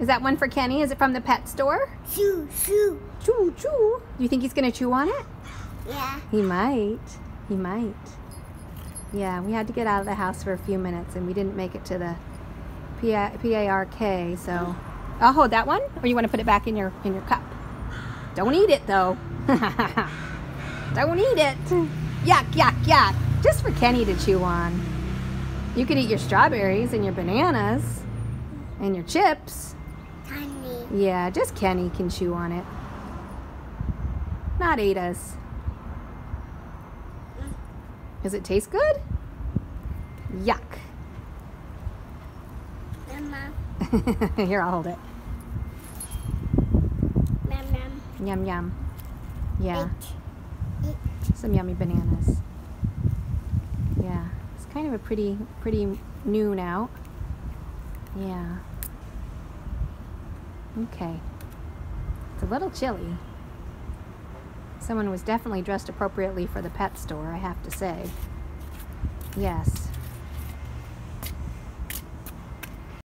Is that one for Kenny? Is it from the pet store? Chew, chew. Chew, chew. Do you think he's going to chew on it? Yeah. He might. He might. Yeah, we had to get out of the house for a few minutes and we didn't make it to the P-A-R-K, so... I'll hold that one, or you want to put it back in your in your cup? Don't eat it, though. Don't eat it. Yuck, yuck, yuck. Just for Kenny to chew on. You could eat your strawberries and your bananas and your chips. Tiny. Yeah, just Kenny can chew on it. Not Ada's. Does it taste good? Yuck. Mama. Here, I'll hold it. Mom, mom. Yum, yum. Yeah, Eat. Eat. some yummy bananas. Yeah, it's kind of a pretty, pretty noon out. Yeah. Okay. It's a little chilly. Someone was definitely dressed appropriately for the pet store, I have to say. Yes.